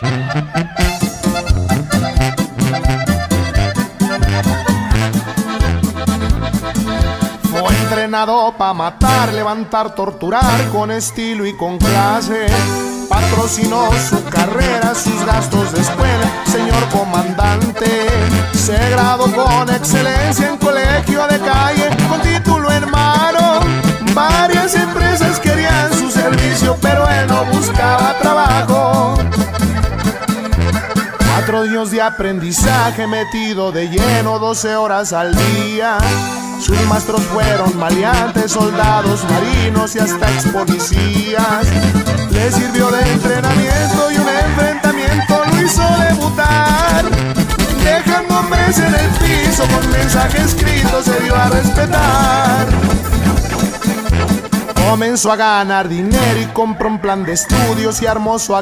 Fue entrenado para matar, levantar, torturar con estilo y con clase. Patrocinó su carrera, sus gastos de escuela, señor comandante. Se graduó con excelencia en Cuatro años de aprendizaje metido de lleno 12 horas al día. Sus maestros fueron maleantes, soldados, marinos y hasta ex policías. Le sirvió de entrenamiento y un enfrentamiento lo hizo debutar. Dejando hombres en el piso con mensaje escrito se dio a respetar. Comenzó a ganar dinero y compró un plan de estudios y armó su